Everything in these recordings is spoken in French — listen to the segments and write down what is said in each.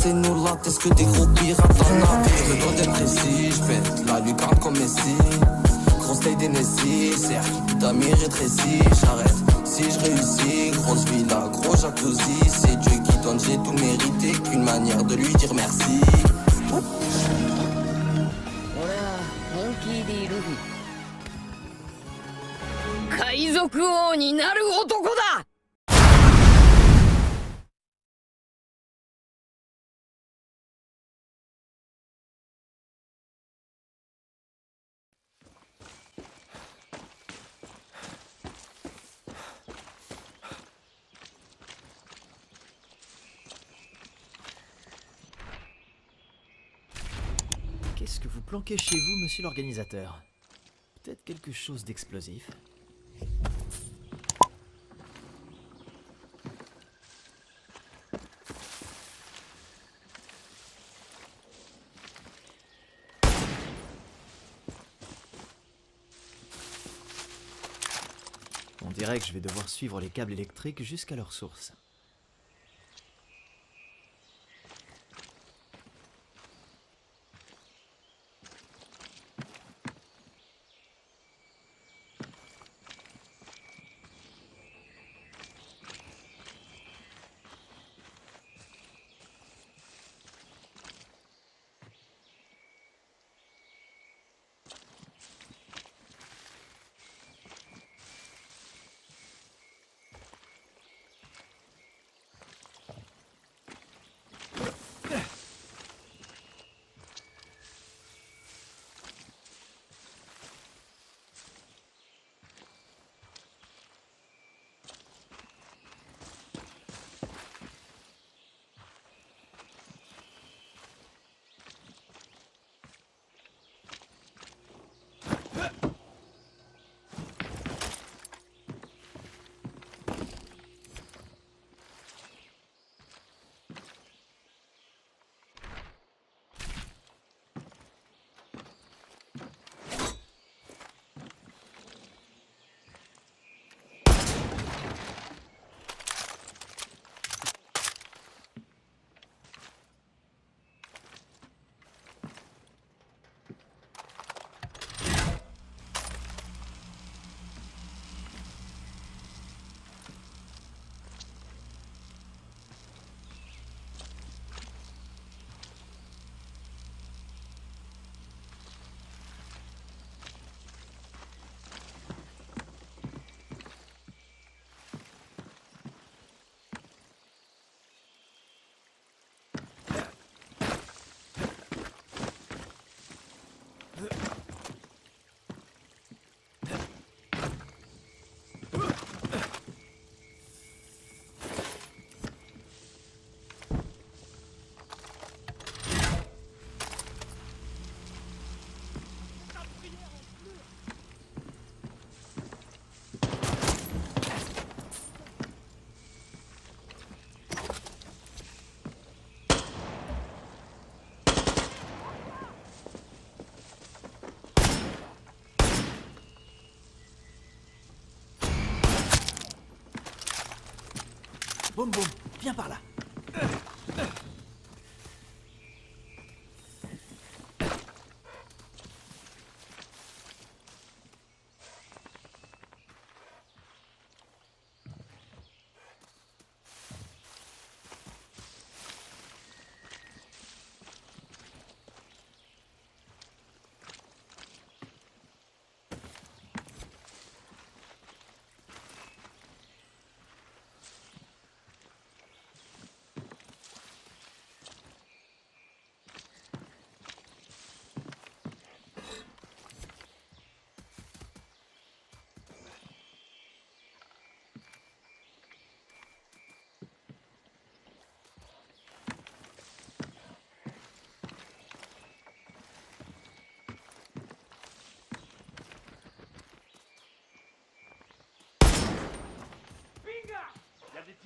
Laissez-nous là, t'es-ce que des gros pirates en navire Le doigt d'être précis, j'pète la lucarne comme Messi Grosse taille des nécessaires, d'amis rétréci, j'arrête Si je réussis, grosse villa, gros jacuzzi C'est Dieu qui donne, j'ai tout mérité Qu'une manière de lui dire merci 俺は本気でいる海賊王になる男だ Qu'est-ce que vous planquez chez vous, monsieur l'organisateur? Peut-être quelque chose d'explosif? On dirait que je vais devoir suivre les câbles électriques jusqu'à leur source. Boum boum, viens par là.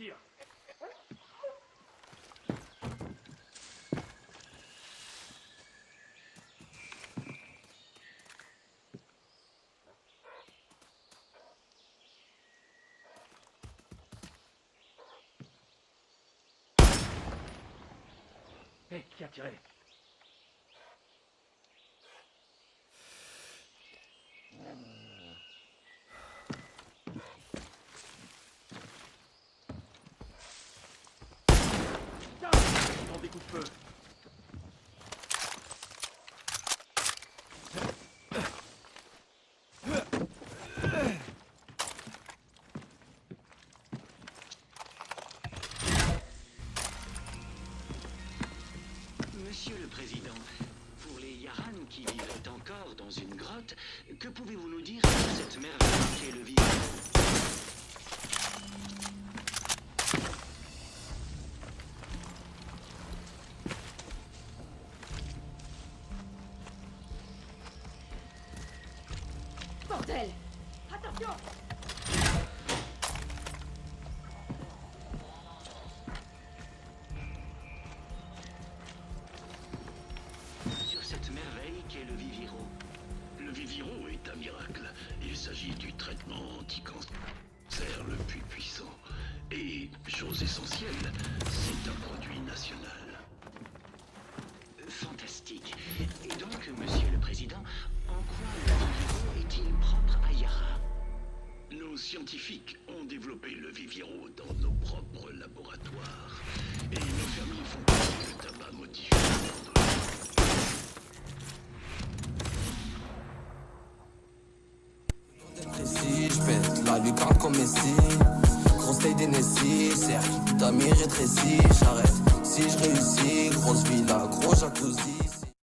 dire. Hé, hey, qui a tiré? Monsieur le Président, pour les Yaran qui vivraient encore dans une grotte, que pouvez-vous nous dire sur cette merveille qu'est le vivant? Bordel Attention traitement anti-cancer le plus puissant. Et, chose essentielle, c'est un produit national. Fantastique. Et donc, Monsieur le Président, en quoi le Viviro est-il propre à Yara? Nos scientifiques ont développé le Viviro dans nos propres laboratoires. Et nos fermiers font le tabac modifié dans précis, je pète la lucarne comme Messi. Grosse taille d'Hennessy, cercle, Damir rétréci, j'arrête. Si je réussis, grosse villa, gros jacuzzi.